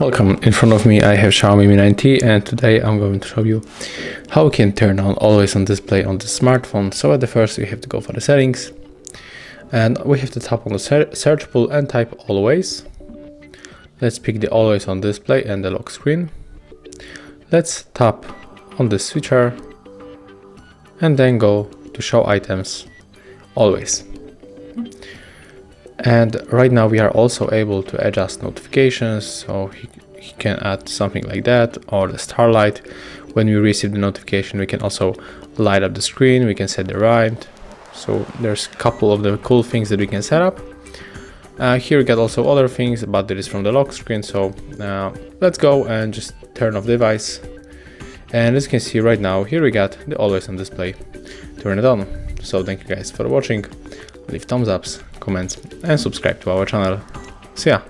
Welcome, in front of me I have Xiaomi Mi 9T and today I'm going to show you how we can turn on always on display on the smartphone. So at the first we have to go for the settings and we have to tap on the search pull and type always. Let's pick the always on display and the lock screen. Let's tap on the switcher and then go to show items always. And right now we are also able to adjust notifications. So he, he can add something like that or the starlight. When we receive the notification, we can also light up the screen. We can set the right. So there's a couple of the cool things that we can set up. Uh, here we got also other things, but that is from the lock screen. So uh, let's go and just turn off the device. And as you can see right now, here we got the always on display. Turn it on. So thank you guys for watching. Leave thumbs ups, comments and subscribe to our channel. See ya!